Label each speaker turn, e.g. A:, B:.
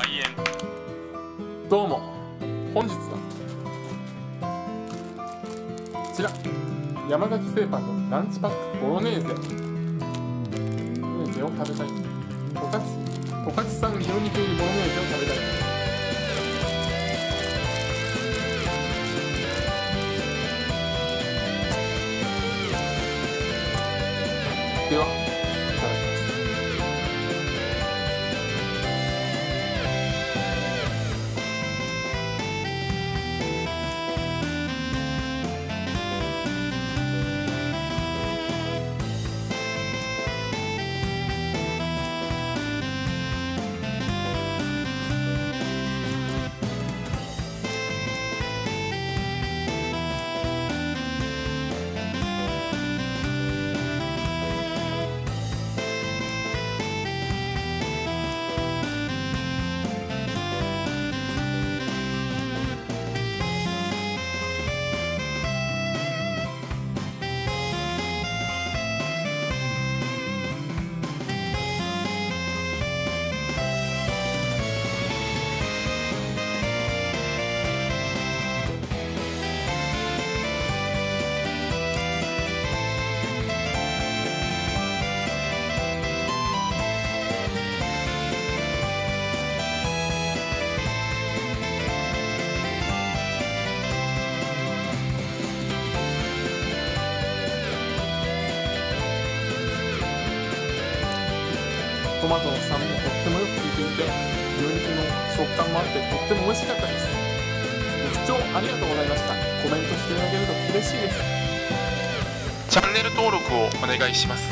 A: 開演。
B: どうも。本日は。こちら。山崎製パンのランチパックボロネーゼ。ボロネーゼを食べたい。十勝十勝産牛肉入りボロネーゼを食べたい。では。トマトの酸味もとってもよく効いていて牛肉の食感もあってとっても美味しかったです。ご視聴ありがとうございました。コメントしていただけると嬉しいです。
A: チャンネル登録をお願いします。